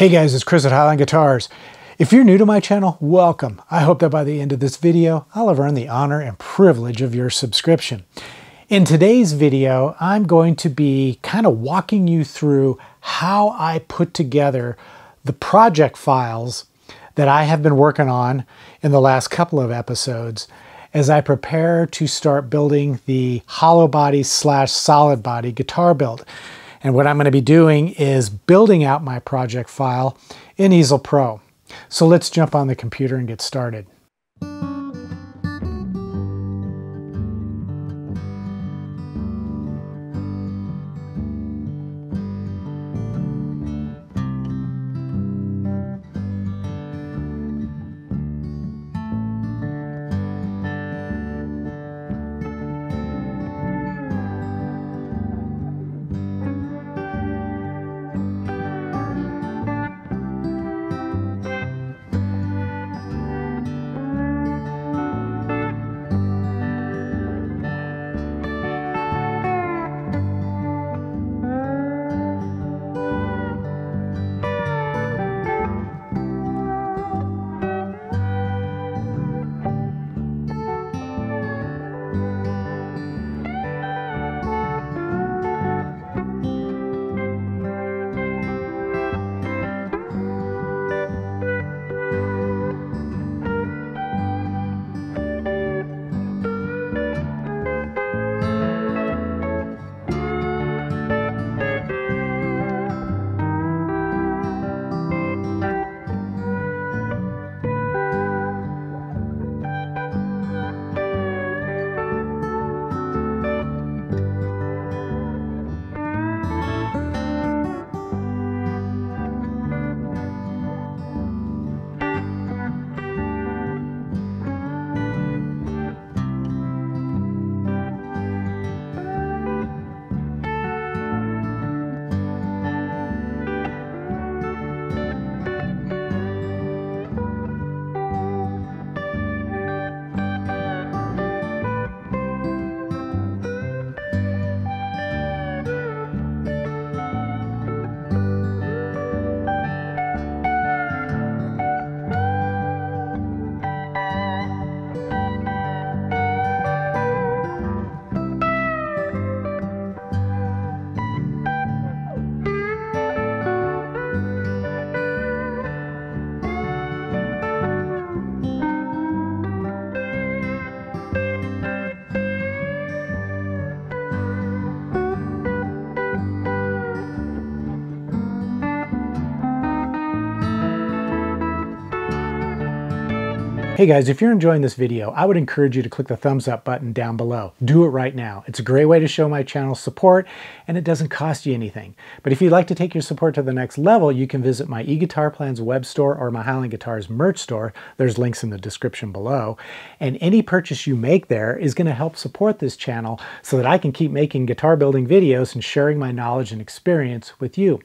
Hey guys, it's Chris at Highline Guitars. If you're new to my channel, welcome. I hope that by the end of this video, I'll have earned the honor and privilege of your subscription. In today's video, I'm going to be kind of walking you through how I put together the project files that I have been working on in the last couple of episodes as I prepare to start building the hollow body slash solid body guitar build. And what I'm going to be doing is building out my project file in Easel Pro. So let's jump on the computer and get started. Hey guys, if you're enjoying this video, I would encourage you to click the thumbs up button down below. Do it right now. It's a great way to show my channel support and it doesn't cost you anything. But if you'd like to take your support to the next level, you can visit my eGuitar Plans web store or my Highline Guitars merch store. There's links in the description below. And any purchase you make there is going to help support this channel so that I can keep making guitar building videos and sharing my knowledge and experience with you.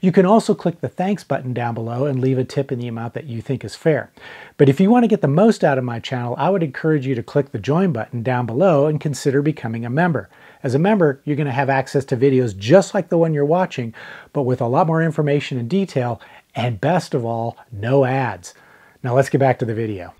You can also click the thanks button down below and leave a tip in the amount that you think is fair. But if you want to get the most out of my channel, I would encourage you to click the join button down below and consider becoming a member. As a member, you're going to have access to videos just like the one you're watching, but with a lot more information and detail, and best of all, no ads. Now let's get back to the video.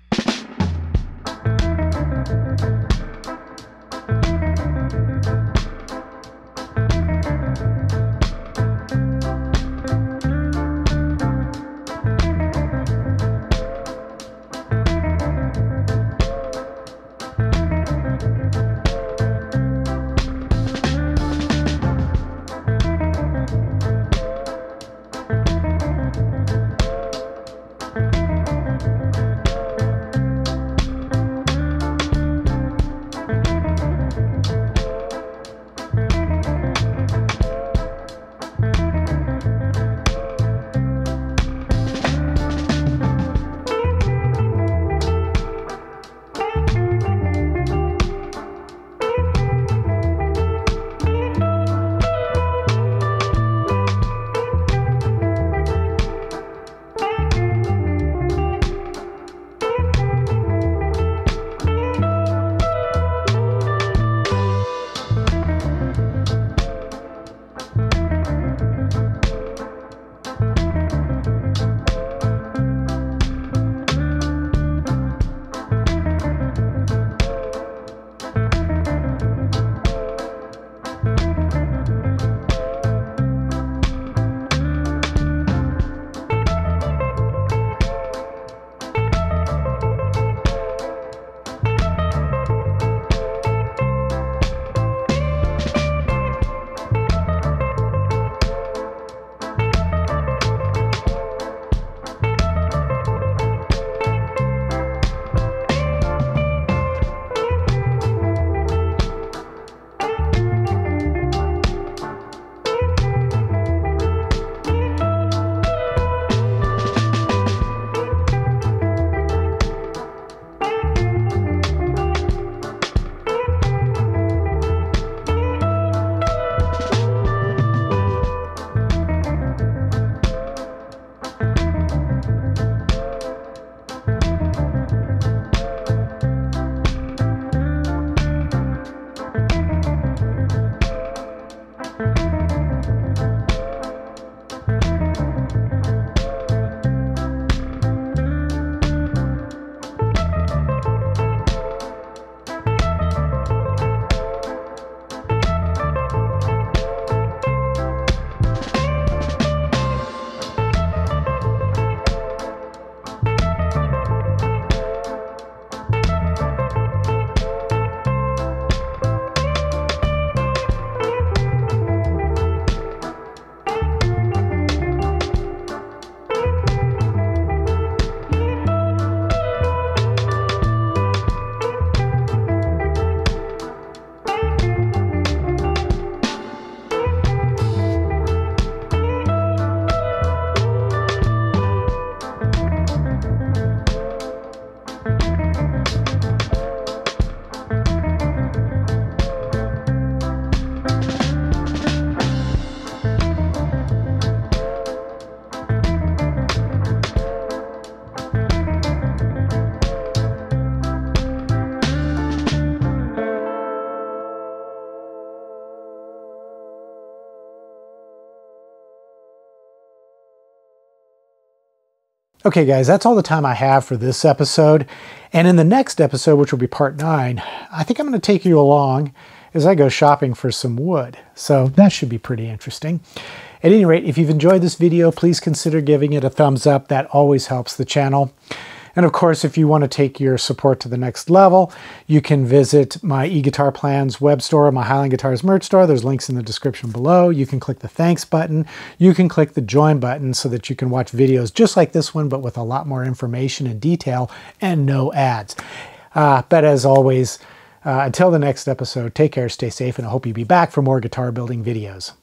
Okay guys, that's all the time I have for this episode. And in the next episode, which will be part nine, I think I'm going to take you along as I go shopping for some wood. So that should be pretty interesting. At any rate, if you've enjoyed this video, please consider giving it a thumbs up. That always helps the channel. And of course, if you want to take your support to the next level, you can visit my eGuitar Plans web store, my Highline Guitars merch store. There's links in the description below. You can click the thanks button. You can click the join button so that you can watch videos just like this one, but with a lot more information and detail and no ads. Uh, but as always, uh, until the next episode, take care, stay safe, and I hope you'll be back for more guitar building videos.